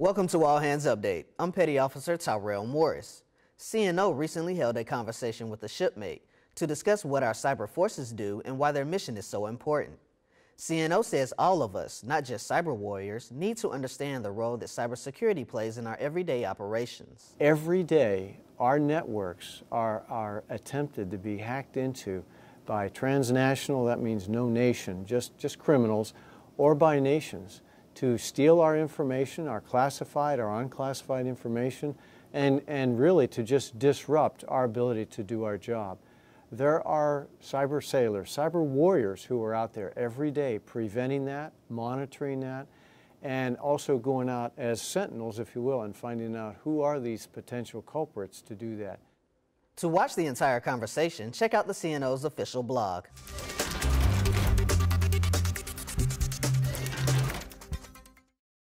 Welcome to All Hands Update. I'm Petty Officer Tyrell Morris. CNO recently held a conversation with a shipmate to discuss what our cyber forces do and why their mission is so important. CNO says all of us, not just cyber warriors, need to understand the role that cybersecurity plays in our everyday operations. Every day, our networks are, are attempted to be hacked into by transnational, that means no nation, just, just criminals, or by nations to steal our information, our classified, our unclassified information, and, and really to just disrupt our ability to do our job. There are cyber sailors, cyber warriors who are out there every day preventing that, monitoring that, and also going out as sentinels, if you will, and finding out who are these potential culprits to do that. To watch the entire conversation, check out the CNO's official blog.